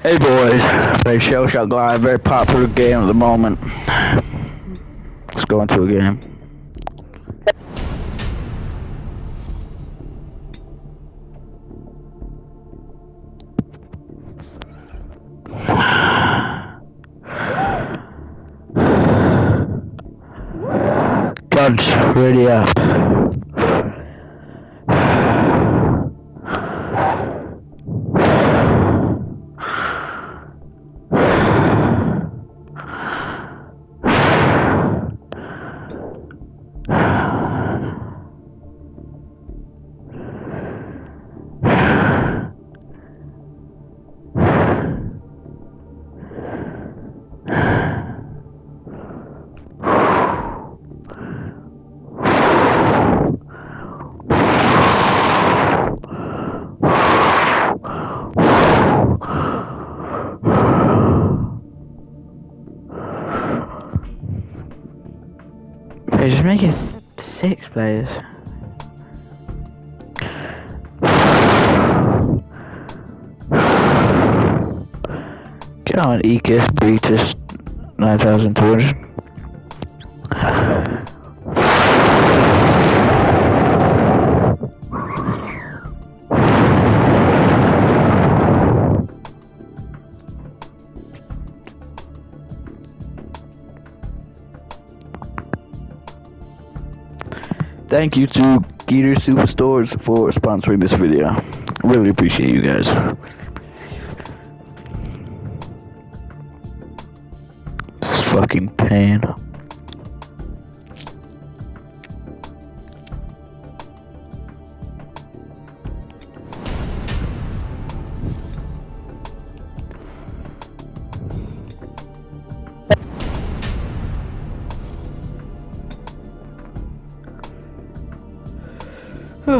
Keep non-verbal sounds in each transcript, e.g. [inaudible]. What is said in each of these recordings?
Hey boys, play ShellShock Live, very popular game at the moment. Let's go into a game. Guns, ready up. Just make it six players. Come on, Ecus Beatus 9200. Thank you to Geeter Superstores for sponsoring this video. Really appreciate you guys. This fucking pain. [sighs]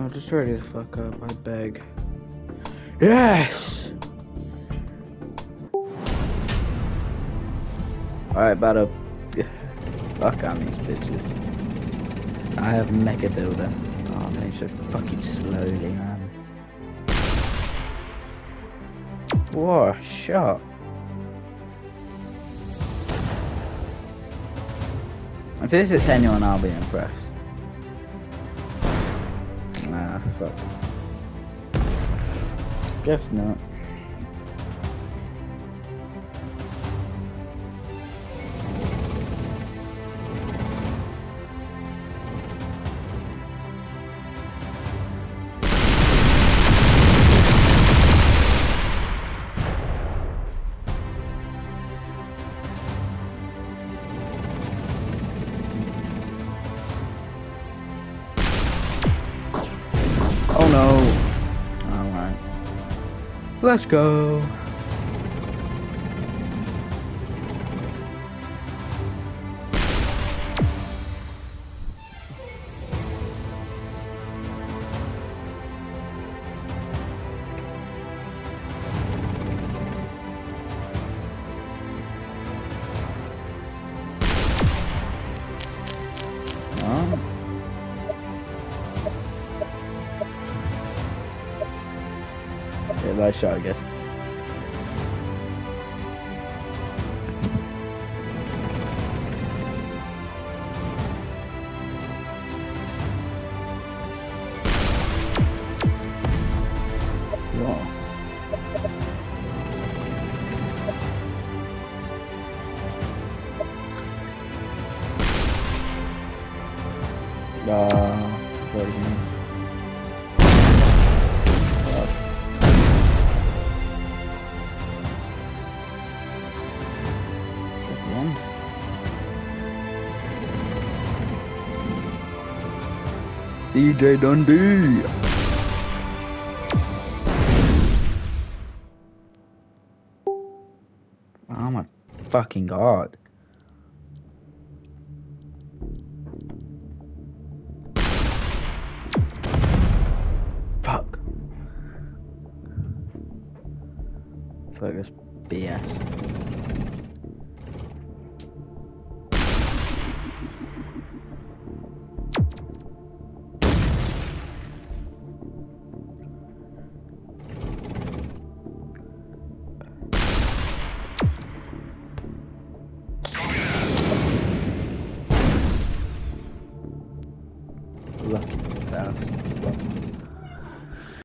Oh, just ready to fuck up, I beg. Yes! Alright, about to fuck on these bitches. I have Mecha Builder. Oh man, so fucking slowly, man. Whoa, shot. If this is anyone, I'll be impressed. Nah, fuck. Guess not. Oh no. Alright. Let's go. Yeah, nice shot, I guess. Wow. Uh, DJ Dundee. Oh my fucking god. Fuck. Focus BS.